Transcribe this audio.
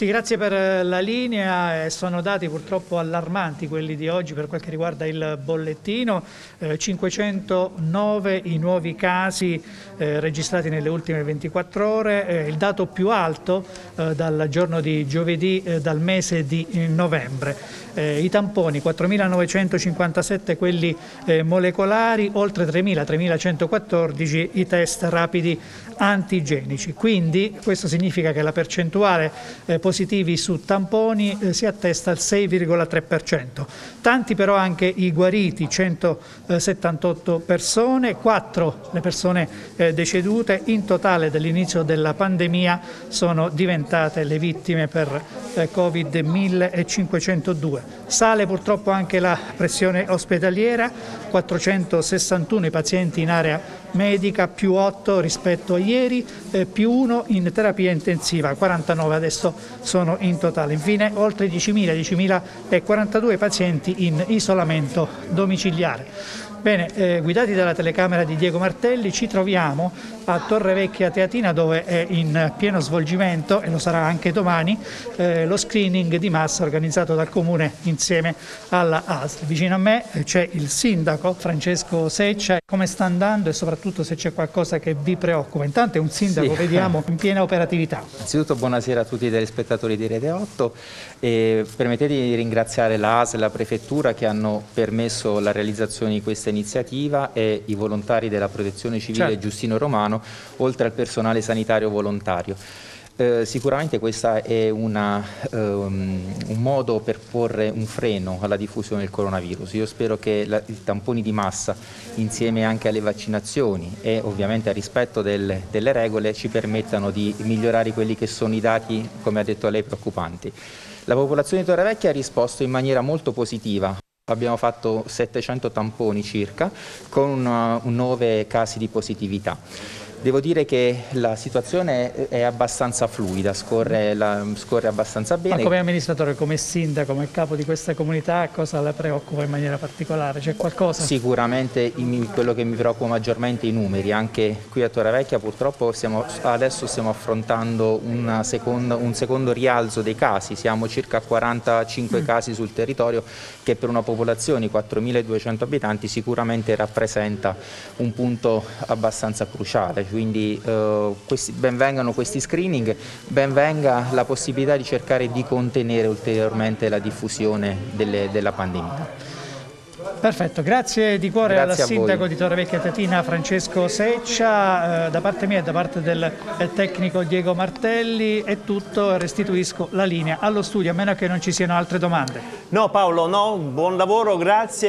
Sì, grazie per eh, la linea. Eh, sono dati purtroppo allarmanti quelli di oggi per quel che riguarda il bollettino. Eh, 509 i nuovi casi eh, registrati nelle ultime 24 ore, eh, il dato più alto eh, dal giorno di giovedì dal mese di novembre. I tamponi 4.957 quelli molecolari, oltre 3.000, 3.114 i test rapidi antigenici. Quindi questo significa che la percentuale positivi su tamponi eh, si attesta al 6,3%. Tanti però anche i guariti, 178 persone, 4 le persone eh, decedute, in totale dall'inizio della pandemia sono diventate le vittime per eh, Covid 1502. Sale purtroppo anche la pressione ospedaliera, 461 i pazienti in area medica, più 8 rispetto a ieri, eh, più 1 in terapia intensiva, 49 adesso sono in totale. Infine oltre 10.000, 10.042 pazienti in isolamento domiciliare. Bene, eh, guidati dalla telecamera di Diego Martelli ci troviamo a Torre Vecchia Teatina dove è in pieno svolgimento e lo sarà anche domani eh, lo screening di massa organizzato dal Comune insieme alla ASL. Vicino a me eh, c'è il sindaco Francesco Seccia, come sta andando e soprattutto se c'è qualcosa che vi preoccupa. Intanto è un sindaco, sì. vediamo, in piena operatività. Innanzitutto buonasera a tutti i telespettatori di Rete 8 e permettetemi di ringraziare la ASL e la Prefettura che hanno permesso la realizzazione di questa iniziativa e i volontari della Protezione Civile certo. Giustino Romano, oltre al personale sanitario volontario. Eh, sicuramente questo è una, um, un modo per porre un freno alla diffusione del coronavirus. Io spero che la, i tamponi di massa insieme anche alle vaccinazioni e ovviamente al rispetto del, delle regole ci permettano di migliorare quelli che sono i dati, come ha detto lei, preoccupanti. La popolazione di Torrevecchia ha risposto in maniera molto positiva abbiamo fatto 700 tamponi circa con 9 casi di positività. Devo dire che la situazione è abbastanza fluida, scorre, la, scorre, abbastanza bene. Ma come amministratore, come sindaco, come capo di questa comunità, cosa le preoccupa in maniera particolare? C'è qualcosa? Sicuramente quello che mi preoccupa maggiormente è i numeri. Anche qui a Torrevecchia purtroppo stiamo, adesso stiamo affrontando seconda, un secondo rialzo dei casi. Siamo circa a 45 mm. casi sul territorio che per una popolazione di 4.200 abitanti sicuramente rappresenta un punto abbastanza cruciale quindi eh, questi, benvengano questi screening, benvenga la possibilità di cercare di contenere ulteriormente la diffusione delle, della pandemia. Perfetto, grazie di cuore grazie al sindaco di Torrevecchia Tetina Francesco Seccia, eh, da parte mia e da parte del tecnico Diego Martelli è tutto, restituisco la linea allo studio a meno che non ci siano altre domande. No Paolo, no, buon lavoro, grazie.